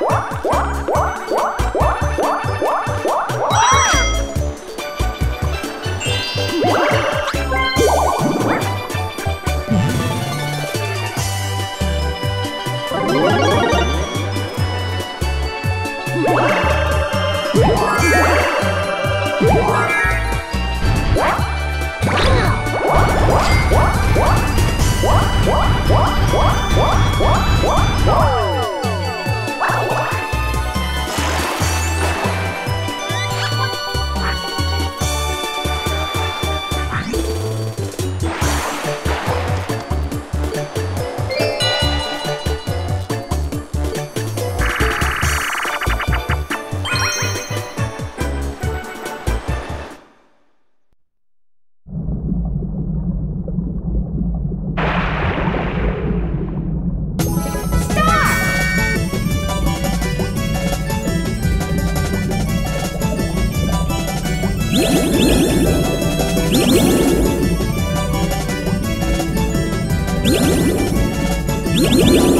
What? Yeah.